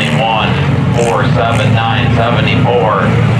47974